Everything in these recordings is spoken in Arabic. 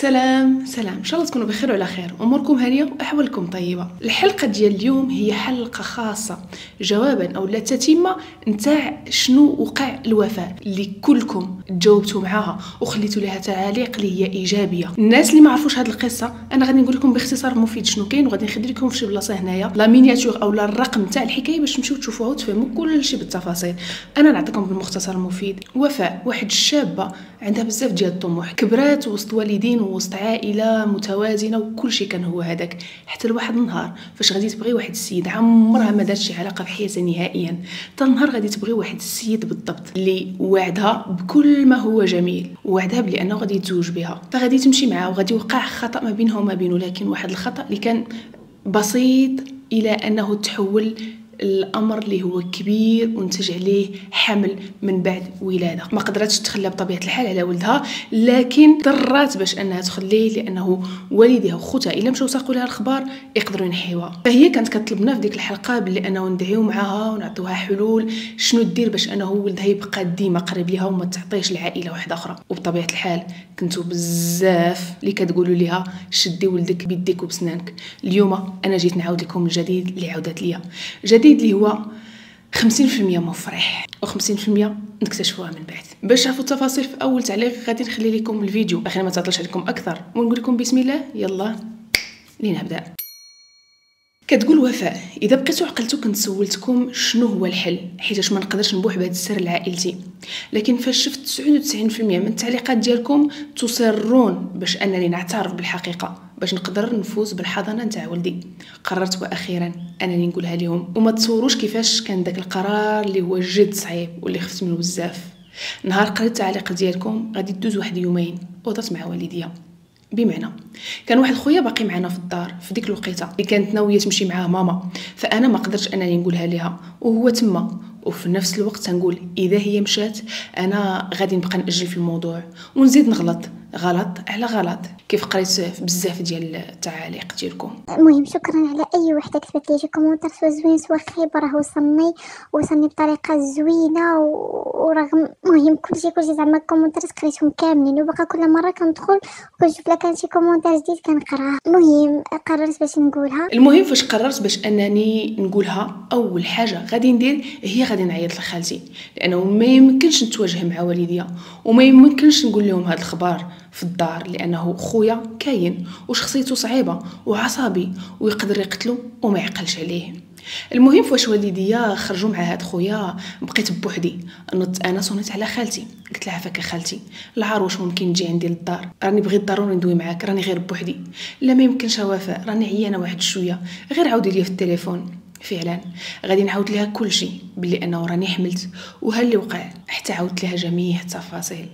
سلام سلام. إن شاء الله تكونوا بخير وعلى خير. أموركم هانية وأحوالكم طيبة. الحلقة ديال اليوم هي حلقة خاصة. جوابا أو لا تتمة نتاع شنو وقع الوفاة اللي كلكم تجاوبتوا معاها وخليتوا لها تعاليق اللي هي إيجابية. الناس اللي ما عرفوش هذه القصة أنا غادي نقول لكم باختصار مفيد شنو كاين وغادي نخلي لكم في شي بلاصة هنايا. لا مينياتور أو لا الرقم تاع الحكاية باش تمشيو تشوفوها وتفهموا كل شيء بالتفاصيل. أنا نعطيكم بالمختصر المفيد وفاء واحد الشابة عندها بزاف ديال الطموح. كبرات وسط والدين وسط عائلة متوازنة وكل شيء كان هو هذاك. حتى لواحد النهار فاش غادي تبغي واحد السيد عمرها ما دارت شي علاقة بحياتها نهائيا. حتى النهار غادي تبغي واحد السيد بالضبط اللي وعدها بكل ما هو جميل. وعدها بلي انه غادي يتزوج بها. فغادي تمشي معاه وغادي يوقع خطأ ما بينها وما بينه لكن واحد الخطأ اللي كان بسيط إلى أنه تحول الأمر اللي هو كبير ونتج عليه حمل من بعد ولادة. ما قدرتش تخلى بطبيعة الحال على ولدها لكن ضرات باش أنها تخليه لأنه والديها وخوتها إلا مشاو ساقوا لها الخبار يقدروا ينحيوها. فهي كانت كتطلبنا في ديك الحلقة بلي انه ندعيو معاها ونعطوها حلول شنو دير باش أنه ولدها يبقى ديما قريب ليها وما تعطيش لعائلة واحدة أخرى. وبطبيعة الحال كنتو بزاف اللي كتقولوا ليها شدي ولدك بيديك وبسنانك. اليوم أنا جيت نعاود لكم الجديد اللي عاودت ليا. جديد الجديد اللي هو 50% مفرح و50% نكتشفوها من بعد. باش تعرفوا التفاصيل في أول تعليق غادي نخلي لكم الفيديو. أخيرا ما تعطلش عليكم أكثر. ونقول لكم بسم الله. يلا لنبدأ. كتقول وفاء إذا بقيتو عقلتو كنت سولتكم شنو هو الحل حيتاش ما نقدرش نبوح بهذا السر لعائلتي لكن فاش شفت 99% من التعليقات ديالكم تصرون باش أنني نعترف بالحقيقة. باش نقدر نفوز بالحضانة نتاع ولدي. قررت وأخيرا أنني نقولها لهم وما تصوروش كيفاش كان داك القرار اللي هو جد صعيب واللي خفت منه بزاف. نهار قريت التعليق ديالكم غادي دوز واحد يومين وضرت مع والديا. بمعنى كان واحد خويا باقي معنا في الدار في ديك الوقيتة اللي كانت ناوية تمشي معاه ماما. فأنا ما قدرتش أنني نقولها لها وهو تما. وفي نفس الوقت تنقول إذا هي مشات أنا غادي نبقى نأجل في الموضوع ونزيد نغلط. غلط على غلط. كيف قريت بزاف ديال التعاليق ديالكم؟ المهم شكرا على أي وحدة كتبت لي شي commentaire soit زوين soit خايب راه وصلني وصلني بطريقة زوينة ورغم المهم كلشي كلشي زعما الكومونتيرات قريتهم كاملين. وبقى كل مرة كندخل وكنشوف لا كان شي commentaire جديد كنقراه المهم قررت باش نقولها. المهم فاش قررت باش أنني نقولها أول حاجة غادي ندير هي غادي نعيط لخالتي. لأنه ما يمكنش نتواجه مع والديا وما يمكنش نقول لهم هذا الخبر. في الدار لأنه خويا كاين وشخصيته صعيبة وعصبي ويقدر يقتلو وما يعقلش عليه. المهم فواش والديا خرجوا مع هاد خويا بقيت بوحدي. نط أنا صونيت على خالتي. قلت لها فك خالتي العروش ممكن تجي عندي للدار. راني بغيت ضروري ندوي معاك راني غير بوحدي. لا ما يمكنش وفاء راني عيانة واحد شوية. غير عاودي لي في التليفون. فعلا. غادي نعاود لها كل شيء بلي أنه راني حملت. وها اللي وقع حتى عاودت لها جميع التفاصيل.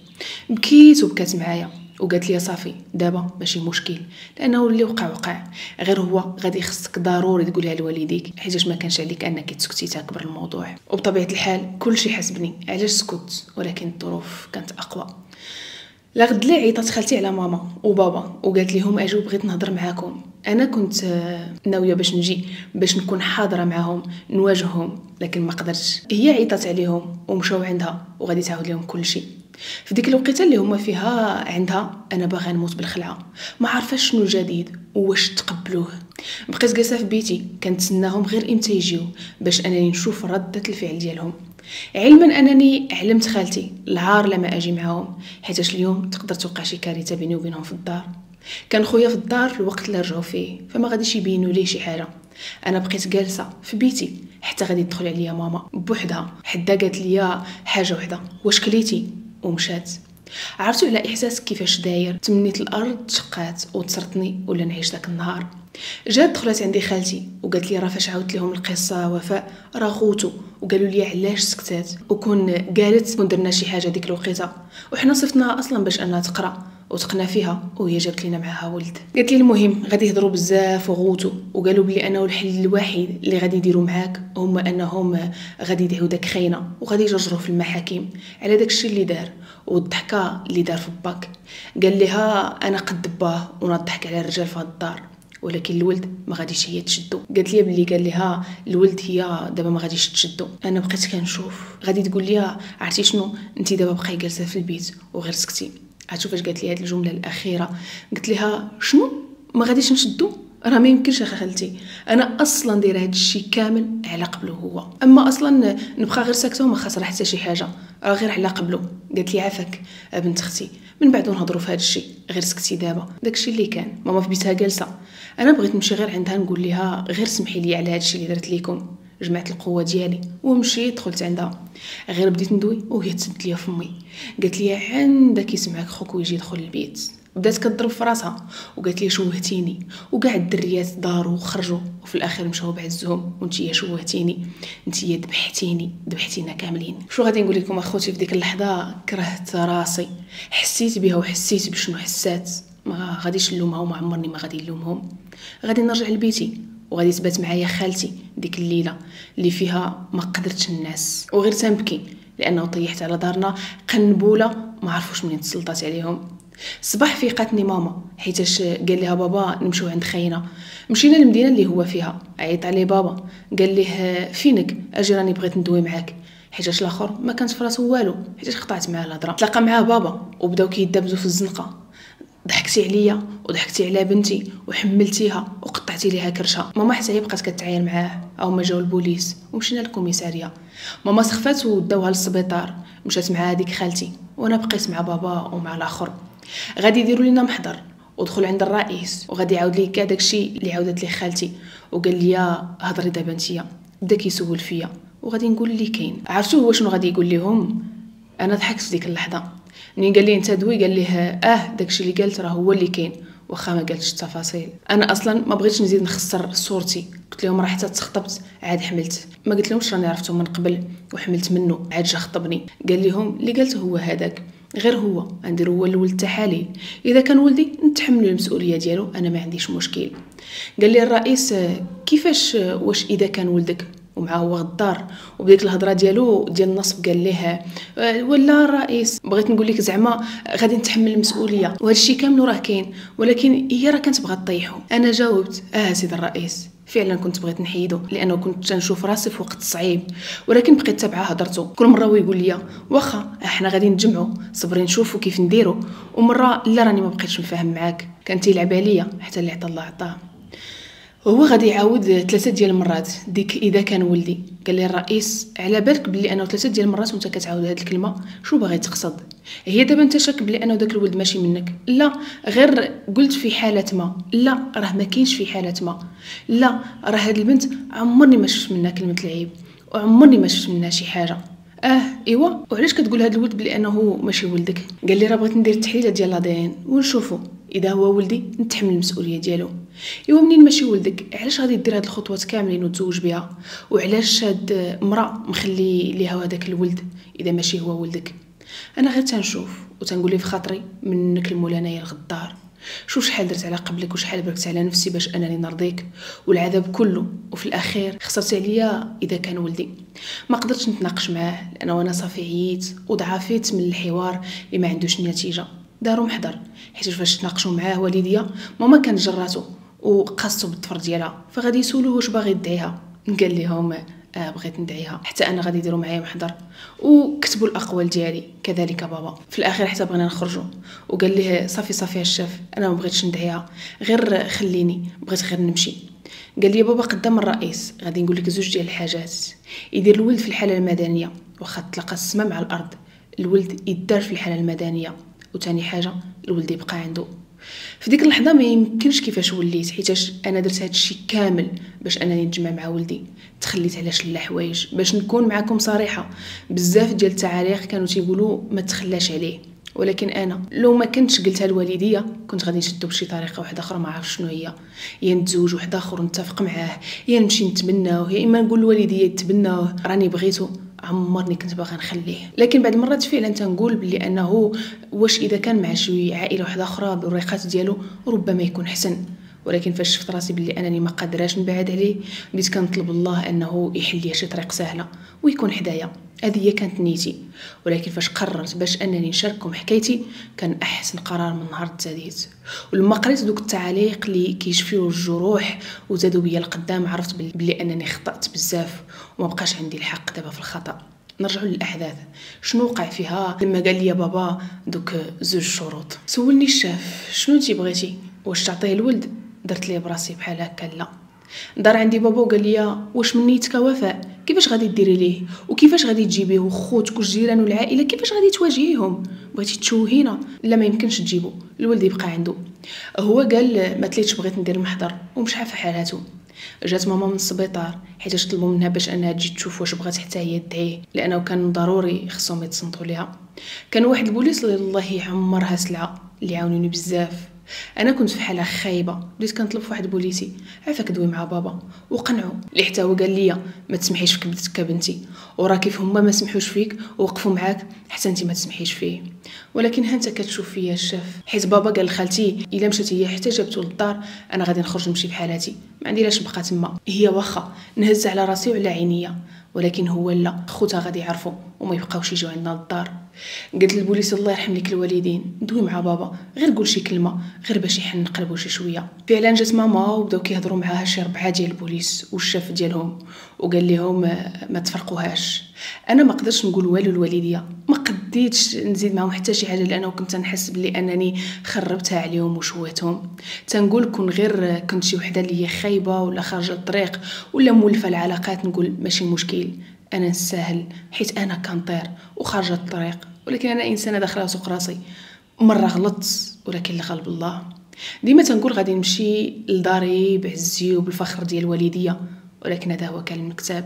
بكيت وبكات معايا. وقالت لي صافي دابا ماشي مشكل لأنه اللي وقع وقع. غير هو غادي خصك ضروري تقولها لوالديك حيت ما كانش عليك أنك تسكتي تكبر الموضوع. وبطبيعة الحال كلشي حسبني علاش سكت؟ ولكن الظروف كانت أقوى. لا غد لي عيطات خالتي على ماما وبابا وقالت لهم اجيو بغيت نهضر معاكم. أنا كنت ناوية باش نجي باش نكون حاضرة معاهم نواجههم لكن ما قدرتش. هي عيطات عليهم ومشاو عندها وغادي تعاود لهم كل شيء في ديك الوقيتة اللي هما فيها عندها أنا باغا نموت بالخلعة. ما عارفاش شنو جديد واش تقبلوه. بقيت جالسة في بيتي كنتسناهم غير إمتى يجيو باش أنني نشوف ردة الفعل ديالهم. علما أنني علمت خالتي العار لما أجي معاهم حيتاش اليوم تقدر توقع شي كارثة بيني وبينهم في الدار. كان خويا في الدار الوقت اللي رجعوا فيه فما غاديش يبينوا ليه شي حاجة. أنا بقيت جالسة في بيتي حتى غادي تدخل عليا ماما بوحدها. حدا قالت لي حاجة وحدة. واش كليتي؟ ومشات. عرفتوا على إحساس كيفاش داير؟ تمنيت الأرض شقات وسرطتني ولا نعيش داك النهار. جات دخلت عندي خالتي وقالت لي راه فاش عاودت لهم القصة وفاء راه غوتو وقالوا لي علاش سكتات. وكون قالت كون درنا شي حاجة ديك الوقيتة. وحنا صفتناها أصلا باش أنها تقرأ. وثقنا فيها وهي جابت لنا معاها ولد. قالت لي المهم غادي يهضروا بزاف وغوتوا وقالوا بلي انه الحل الوحيد اللي غادي يديروا معاك هما أنهم غادي يدعوا داك خاينه وغادي يجرجروه في المحاكم على داك الشيء اللي دار والضحكه اللي دار في باك. قال لها أنا قد باه ونضحك على الرجال في الدار ولكن الولد ما غاديش هي تشدو. قالت لي بلي قال لها الولد هي دابا ما غاديش تشدو. أنا بقيت كنشوف. غادي تقول لي عرفتي شنو؟ انت دابا بقاي جالسة في البيت وغير سكتي. عرفتوا فاش قالت لي هذه الجملة الأخيرة. قلت لها شنو؟ ما غاديش نشدو؟ راه ما يمكنش أخي خالتي. أنا أصلا دايرة هذا الشيء كامل على قبله هو. أما أصلا نبقى غير ساكتة وما خاسره حتى شي حاجة. راه غير على قبله. قالت لي عافاك بنت أختي. من بعد نهضروا في هذا الشيء غير سكتي دابا. داكشي اللي كان. ماما في بيتها جالسة. أنا بغيت نمشي غير عندها نقول لها غير سمحي لي على هذا الشيء اللي درت لكم جمعت القوة ديالي ومشيت دخلت عندها. غير بديت ندوي وهي تسد ليا فمي. قالت لي عندك يسمعك خوك ويجي يدخل البيت. بدات كضرب في راسها وقالت لي شوهتيني. وكاع الدريات داروا وخرجوا وفي الآخر مشاو بعزهم وانتيا شوهتيني انتيا ذبحتيني ذبحتينا كاملين. شو غادي نقول لكم أخوتي في ديك اللحظة؟ كرهت راسي. حسيت بها وحسيت بشنو حسات. ما غاديش نلومها وما عمرني ما غادي نلومهم. غادي نرجع لبيتي. وغادي تبات معايا خالتي ديك الليلة اللي فيها ما قدرتش الناس. وغير تنبكي لأنه طيحت على دارنا قنبوله ما عرفوش منين تسلطات عليهم. صباح فيقاتني ماما حيتاش قال لها بابا نمشيو عند خينا. مشينا للمدينة اللي هو فيها عيط عليه بابا. قال ليه فينك؟ أجي راني بغيت ندوي معاك. حيتاش الآخر ما كانت في راسو والو حيتاش قطعت معاه الهضرة. تلاقى معاه بابا وبداو كيدابزوا في الزنقة. ضحكتي عليا وضحكتي على بنتي وحملتيها وقطعتي ليها كرشه ماما حتى هي بقات كتعاير معاه أو ما جاو البوليس ومشينا للكوميسارية. ماما سخفات وداوها للسبيطار مشات مع هذيك خالتي وأنا بقيت مع بابا ومع الآخر. غادي يديروا لنا محضر ودخل عند الرئيس وغادي يعاود لي كاع داكشي اللي عاودت لي خالتي وقال لي هضري دابا نتيا بدا كيسول فيا وغادي نقول اللي كاين. عرفتوا هو شنو غادي يقول لهم أنا ضحكت ديك اللحظة. ملي قال لي أنت دوي؟ قال ليه آه داكشي اللي قالت راه هو اللي كاين. واخا ما قالتش التفاصيل. أنا أصلا ما بغيتش نزيد نخسر صورتي. قلت لهم راه حتى تخطبت عاد حملت. ما قلت لهمش راني عرفتو من قبل وحملت منه عاد جا خطبني. قال لهم اللي قالته هو هذاك. غير هو غندير هو الولد تحاليل إذا كان ولدي نتحمل المسؤولية ديالو أنا ما عنديش مشكل. قال لي الرئيس كيفاش واش إذا كان ولدك؟ ومعاه هو غدار وبديك الهضرة ديالو ديال النصب قال ليه ولا الرئيس بغيت نقول لك زعما غادي نتحمل المسؤولية. وهذا الشيء كامل راه كاين ولكن هي راه كانت بغات طيحو أنا جاوبت آه سيد الرئيس فعلا كنت بغيت نحيدو لأنه كنت تنشوف راسي في وقت صعيب. ولكن بقيت تابعة هضرته كل مرة هو يقول لي واخا إحنا غادي نتجمعوا صبري نشوفوا كيف نديرو. ومرة لا راني ما بقيتش نفهم معاك. كان تيلعب عليا حتى اللي عطا الله عطاه. هو غادي يعاود ثلاثة ديال المرات. ديك إذا كان ولدي. قال لي الرئيس على بالك بلي أنه ثلاثة ديال المرات وأنت كتعاود هذه الكلمة؟ شنو باغي تقصد؟ هي دابا أنت شاك بلي أنه داك الولد ماشي منك؟ لا. غير قلت في حالة ما. لا. راه ما كاينش في حالة ما. لا. راه هاد البنت عمرني ما شفت منها كلمة العيب. وعمرني ما شفت منها شي حاجة. آه إيوا. وعلاش كتقول هاد الولد بلي أنه ماشي ولدك؟ قال لي راه بغيت ندير التحليله ديال لادين ونشوفو. إذا هو ولدي نتحمل المسؤولية ديالو. إيوا منين ماشي ولدك؟ علاش غادي دير هاد الخطوات كاملين وتزوج بها؟ وعلاش هاد مرا مخلي ليها هذاك الولد إذا ماشي هو ولدك؟ أنا غير تنشوف وتنقول لي في خاطري منك المولانيه الغدار. شوف شحال درت على قبلك وشحال بركت على نفسي باش أنني نرضيك. والعذاب كله وفي الأخير خسرت عليا إذا كان ولدي. ما قدرتش نتناقش معاه لأنه أنا صافي عييت وضعفيت من الحوار اللي ما عندوش نتيجة. داروا محضر حيت فاش تناقشوا معاه والديا ماما كانت جراتو وقاصتو بالطفر ديالها فغادي يسولوه واش باغي يدعيها قال لهم آه بغيت ندعيها. حتى أنا غادي يديروا معايا محضر. وكتبوا الأقوال ديالي كذلك بابا. في الأخير حتى بغينا نخرجوا وقال ليه صافي صافي الشاف أنا ما بغيتش ندعيها. غير خليني بغيت غير نمشي. قال لي بابا قدام الرئيس غادي نقول لك زوج ديال الحاجات. يدير الولد في الحالة المدنية واخا تلقى السما مع الأرض. الولد يدار في الحالة المدنية. وتاني حاجة الولد يبقى عنده. في ديك اللحظة ما يمكنش كيفاش وليت حيتاش أنا درت هذا الشيء كامل باش أنني نتجمع مع ولدي. تخليت على شله حوايج؟ باش نكون معكم صريحة. بزاف ديال التعاليق كانوا تيقولوا ما تخلاش عليه. ولكن أنا لو ما كنتش قلتها لوالديا كنت غادي نشدو بشي طريقة واحدة أخرى ما عرفت شنو هي. يا نتزوج واحد آخر ونتفق معاه يا نمشي نتبناه يا إما نقول لوالديا يتبناه راني بغيتو عمرني كنت باغا نخليه. لكن بعد مرات فعلا تنقول بلي أنه واش إذا كان مع شي عائلة واحدة أخرى بالوريقات ديالو ربما يكون حسن. ولكن فاش شفت راسي بلي أنني ما قادراش نبعد عليه بديت كنطلب الله أنه يحل لي شي طريق سهلة ويكون حدايا. هذه هي كانت نيتي. ولكن فاش قررت باش أنني نشارككم حكايتي كان أحسن قرار من نهار تزاديت. ولما قريت دوك التعاليق اللي كيشفيو الجروح وزادوا بيا القدام عرفت بلي أنني خطأت بزاف وما بقاش عندي الحق دابا في الخطأ. نرجعوا للأحداث. شنو وقع فيها؟ لما قال لي بابا دوك زوج شروط. سولني الشاف شنو انتي بغيتي؟ واش تعطيه الولد؟ درت ليه براسي بحال هكا لا. دار عندي بابا وقال لي واش من نيتك وفاء كيفاش غادي ديري ليه؟ وكيفاش غادي تجيبيه؟ وخوتك والجيران والعائلة كيفاش غادي تواجهيهم؟ بغيتي تشوهينا؟ لا ما يمكنش تجيبو. الولد يبقى عنده. هو قال ما تليتش بغيت ندير المحضر ومشى في حالاتو. جات ماما من السبيطار حيت طلبوا منها باش أنها تجي تشوف واش بغات حتى هي تدعي لأنه كان ضروري خصهم يتصنتوا ليها. كان واحد البوليس الله يعمرها سلعة اللي عاونوني بزاف. أنا كنت في حالة خايبة بديت كنطلب في واحد بوليسي. عافاك دوي مع بابا. وقنعوا اللي حتى هو قال لي ما تسمحيش في كبدتك بنتي. وراه كيف هما ما سمحوش فيك ووقفوا معاك حتى انت ما تسمحيش فيه. ولكن ها أنت كتشوف فيا الشاف. حيت بابا قال لخالتي إلا مشات هي حتى جابتو للدار أنا غادي نخرج نمشي بحالاتي. ما عندي لاش نبقى تما. هي واخا نهز على راسي وعلى عينيا. ولكن هو لا خوتها غادي يعرفوا وما يبقاوش يجيو عندنا للدار. قالت للبوليس الله يرحم لك الوالدين دوي مع بابا غير قول شي كلمة غير باش يحن قلبو شي شوية. فعلا جات ماما وبداو كيهضروا معاها شي ربعة ديال البوليس والشاف ديالهم وقال لهم ما تفرقوهاش. أنا ما قدرتش نقول والو الوالدية. ما قديتش نزيد معاهم حتى شي حاجة لأنه كنت نحس بلي أنني خربتها عليهم وشويتهم. تنقول كون غير كنت شي وحدة اللي هي خايبة ولا خارجة الطريق ولا مولفة العلاقات نقول ماشي مشكل. أنا نساهل حيت أنا كنطير وخارجة الطريق ولكن أنا إنسانة داخلة سوق راسي. مرة غلطت ولكن اللي غلب الله. ديما تنقول غادي نمشي لداري بعزي وبالفخر ديال الوالدية ولكن هذا هو كان المكتب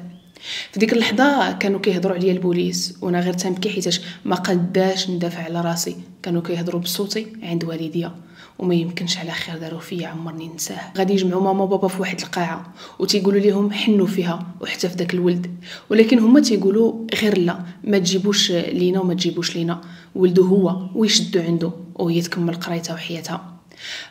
في ديك اللحظة كانوا كيهضروا عليا البوليس وأنا غير تنبكي حيتاش ما قداش ندافع على راسي. كانوا كيهضروا بصوتي عند والديا. وما يمكنش على خير داروا فيا عمرني ننساه. غادي يجمعوا ماما وبابا في واحد القاعة وتيقولوا لهم حنوا فيها وحتى في داك الولد. ولكن هما تيقولوا غير لا ما تجيبوش لينا وما تجيبوش لينا. ولده هو ويشدوا عنده وهي تكمل قرايتها وحياتها.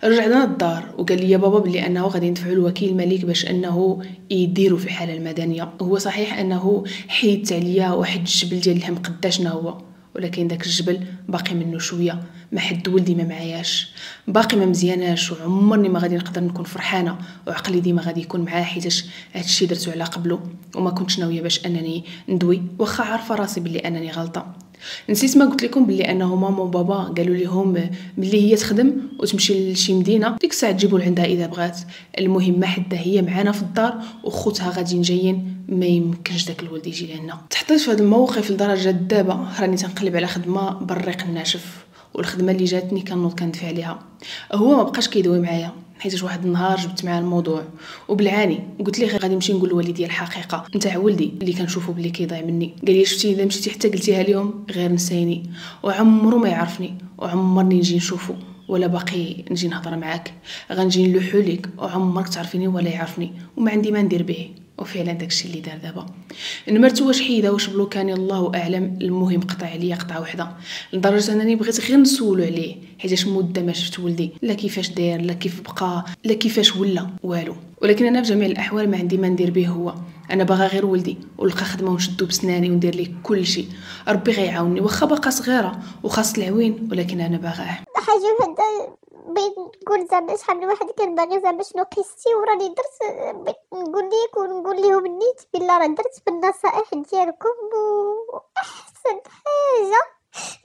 رجعنا للدار وقال لي بابا بلي أنه غادي ندفعوا الوكيل الملك باش أنه يديروا في الحاله المدنية. هو صحيح أنه حيدت عليا واحد الجبل ديال الهم قداشنا هو. ولكن داك الجبل باقي منه شوية ما حد ولدي ما معاياش. باقي ما مزياناش وعمرني ما غادي نقدر نكون فرحانة وعقلي ديما غادي يكون معاه حيتاش هادشي درتو على قبله. وما كنتش ناوية باش أنني ندوي واخا عارفة راسي بلي أنني غلطة. نسيت ما قلت لكم بلي أنه ماما وبابا قالوا لهم بلي هي تخدم وتمشي لشي مدينة؟ ديك الساعة تجيبوا لعندها إذا بغات. المهم ما حتى هي معانا في الدار وخوتها غاديين جايين ما يمكنش داك الولد يجي لهنا تحطيت في هذا الموقف لدرجة دابا راني تنقلب على خدمة بالريق الناشف. والخدمة اللي جاتني كنوض كندفع عليها. هو ما بقاش كيدوي معايا حيت واحد النهار جبت معاه الموضوع. وبالعاني قلت ليه غادي نمشي نقول لوالدي الحقيقة؟ نتاع ولدي اللي كنشوفو بلي كيضيع مني. قال لي شفتي إلا مشيتي حتى قلتيها اليوم غير نسيني. وعمرو ما يعرفني وعمرني نجي نشوفو ولا باقي نجي نهضر معاك. غنجي نلوحو ليك وعمرك تعرفيني ولا يعرفني وما عندي ما ندير به. وفعلا داكشي اللي دار دابا. نمرتو واش حيدة واش بلوكاني الله أعلم. المهم قطع عليا قطعه وحدة. لدرجة أنني بغيت غير نسولو عليه حيتاش مدة ما شفت ولدي. لا كيفاش داير لا كيف بقى لا كيفاش ولا والو. ولكن أنا في جميع الأحوال ما عندي ما ندير به هو. أنا باغا غير ولدي. ولقى خدمة ونشدو بسناني وندير ليه كل شيء ربي غيعاوني. واخا باقا صغيرة وخاص العوين ولكن أنا باغاه. حاجة وحده بغيت نقول زعما شحال من واحد كان باغي زعما شنو قيستي وراني درت نقول ليك ونقول لهم نيت بلا راه درت بالنصائح ديالكم واحسن حاجة.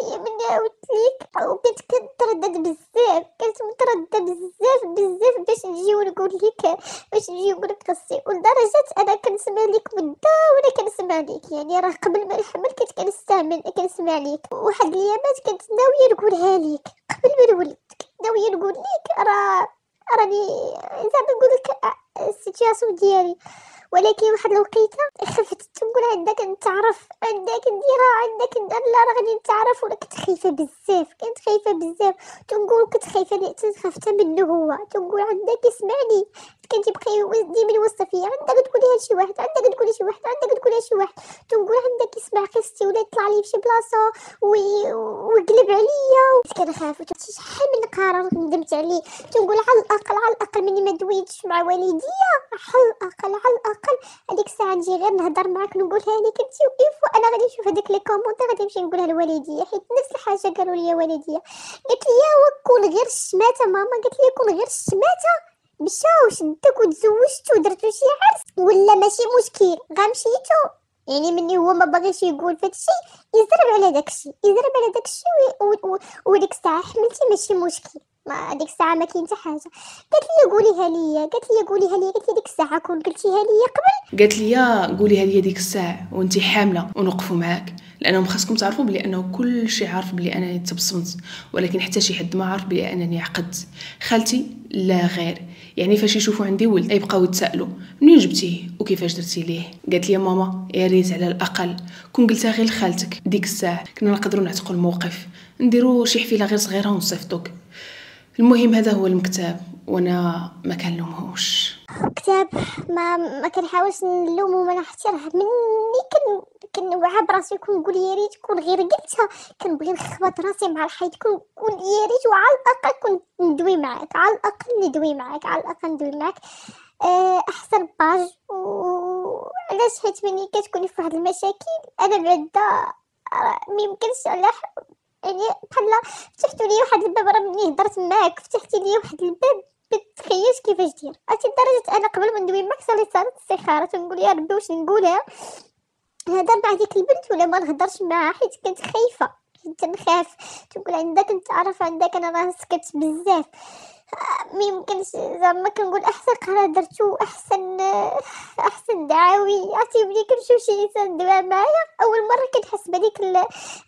هي ملي عاودت ليك وكنت كنتردد بزاف كنت متردده بزاف بزاف باش نجي ونقول لك باش نجي نقول لك قصتي. ولدرجة أنا كنسمع لك مدة وأنا كنسمع لك يعني راه قبل ما نحمل كنت كنستعمل كنسمع لك واحد الأيامات كنت ناوية نقولها لك قبل ما نولد ناويه نقول لك راه راني زعما نقول لك السيتياسيون ديالي. ولكن واحد الوقيته خفت تنقول عندك نتعرف عندك نديرها عندك لا راه غادي نتعرف ولا كنت خايفة بزاف كنت خايفة بزاف. تنقول كنت خايفة خفت منه هو. تنقول عندك اسمعني. تيبقى ديما يوصف فيا عندك تقوليها لشي واحد عندك تقولي شي واحد عندك تقوليها لشي واحد. تنقول عندك يسمع قصتي ولا يطلع لي فشي بلاصة ويقلب عليا. كنخاف شحال من قرار ندمت عليه؟ تنقول على الأقل على الأقل مني ما دويتش مع والديا. على الأقل على الأقل. هذيك الساعة نجي غير نهضر معاك نقولها لك أنت وإيفو أنا غادي نشوف هذاك les commentaires غادي نمشي نقولها لوالديا. حيت نفس الحاجة قالوا لي والديا. قالت لي وكون غير الشماتة ماما. قالت لي كون غير الشماتة. مشاو شدك وتزوجت ودرتو شي عرس ولا ماشي مشكل غمشيتو يعني مني هو ما باغيش يقول في هادشي يزرب على داكشي يزرب على داكشي وديك الساعة حملتي ماشي مشكل. ما ديك الساعة ما كاين حتى حاجة. قالت لي قوليها ليا قالت لي قوليها ليا قالت لي ديك الساعة كون قلتيها ليا قبل. قالت لي قوليها ليا ديك الساعة وانت حاملة ونوقفوا معاك. لأنهم خاصكم تعرفوا بلي أنه كل شيء عارف بلي أنا تبصمت ولكن حتى شي حد ما عارف بلي أنني عقدت. خالتي لا غير. يعني فاش يشوفوا عندي ولد يبقاو يتسائلوا منين جبتيه؟ وكيفاش درتي ليه؟ قالت لي ماما يا ريت على الأقل كون قلتها غير لخالتك ديك الساعة كنا نقدروا نعتقوا الموقف نديروا شي حفيلة غير صغيرة ونصيفطوك. المهم هذا هو المكتب وأنا ما كنلومهوش. كتاب ما ما كنحاولش نلومو ما حتى راه مني كن كنوعى براسي كنقول يا ريت كون غير قلتها. كنبغي نخبط راسي مع الحيط كون يا ريت وعلى الأقل كنت ندوي معاك على الأقل ندوي معاك على الأقل ندوي معاك. آه، أحسن page. وعلاش حيت ملي كتكوني في واحد المشاكل؟ أنا بعدا ما يمكنش على يعني بحال فتحتوا لي واحد الباب راه ملي هضرت معاك فتحتي لي واحد الباب تخيلت كيفاش دير. عرفتي لدرجة أنا قبل ما ندوي معاك صافي صليت استخاره تنقول يا ربي واش نقولها؟ نهضر مع ديك البنت ولا ما نهضرش معاها حيت كنت خايفة كنت نخاف. تقول عندك نتعرف عندك أنا راه سكت بزاف. ما يمكنش زعما كنقول أحسن قرار درتو أحسن أحسن دعاوي. عرفتي ملي كنشوف شي إنسان دوا معايا أول مرة كنحس بهذيك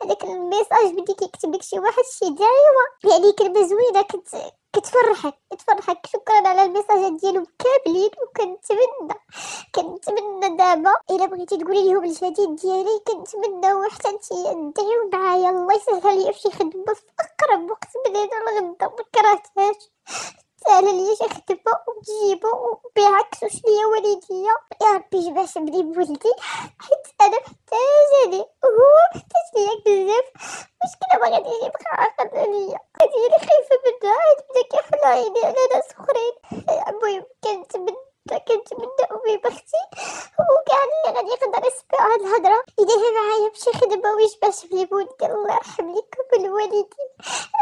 هذاك ال message بدي كيكتب لك شي واحد شي دعوه يعني كلمة زوينة كنت كتفرحك كتفرحك شكرا على الميساجات ديالو كاملين وكنتمنى كنتمنى دابا إلا بغيتي تقولي لهم الجديد ديالي كنتمنى حتى نتيا تدعيو معايا. الله يسهل لي شي خدمة في أقرب وقت من هنا الغدا ما كرهتهاش سهل لي شي خدمه وتجيبو وبيعكسوش ليا والديا. يا ربي جبع شبني بولدي. حيت أنا محتاجه ليه وهو محتاج ليا بزاف. مشكلة ما غادي يجيب عاقل عليا. غادي أنا خايفة منها عاد بدا كيحل عيني. على ناس أخرين. المهم كنتمنى كنتمنى امي بختي وكاع اللي غادي يقدر يسمع هاد الهضرة. يديرها معايا بشي خدمة ويجباش في بولدي الله يرحم لكم الوالدين.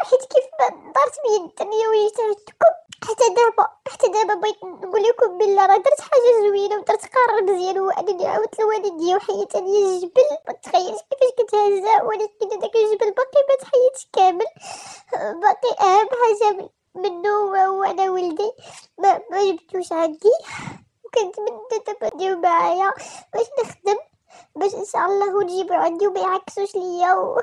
حيت كيف ما دارت بيا الدنيا ويتعدكم حتى دابا حتى دابا بغيت نقول لكم بالله راه درت حاجة زوينة ودرت قرار مزيان. هو انني عاودت لوالدي وحيت لي الجبل. ما تخيلش كيفاش كنت هازه ولكن هذاك الجبل باقي ما تحيدش كامل. باقي أهم حاجة منه هو أنا ولدي. ما, ما جبتوش عندي. وكنتمنى دابا ديرو معايا. باش نخدم. باش إن شاء الله نجيبو عندي وما يعكسوش ليا. و...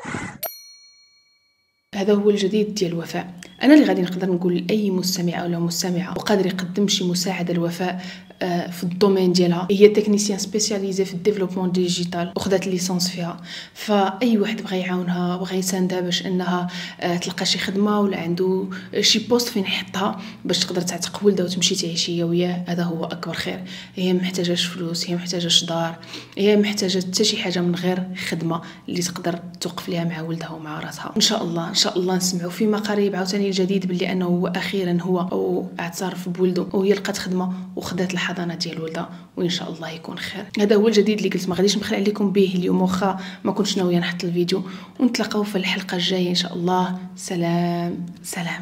هذا هو الجديد ديال الوفاء. أنا اللي غادي نقدر نقول لأي مستمع أو مستمعة وقادر يقدم شي مساعدة للوفاء. آه، في ال domaine ديالها. هي technicienne spécialisée في ال développement digital وخدات licence فيها. فأي واحد بغى يعاونها بغى يساندها باش إنها آه، تلقى شي خدمة ولا عنده شي poste فين يحطها باش تقدر تعتق ولدها وتمشي تعيش هي وياه. هذا هو أكبر خير. هي محتاجاش فلوس هي محتاجاش دار هي محتاجة حتى شي حاجة من غير خدمة اللي تقدر توقف ليها مع ولدها ومع راسها. إن شاء الله إن شاء الله نسمعوا فيما قريب عاوتاني الجديد باللي أنه هو أخيرا هو اعترف بولده وهي لقات خدمة وخدات الحضانة ديال ولدها وإن شاء الله يكون خير. هذا هو الجديد اللي قلت ما غاديش نبخل عليكم به اليوم واخا ما كنتش ناوية نحط الفيديو. ونتلاقاو في الحلقة الجاية إن شاء الله. سلام سلام.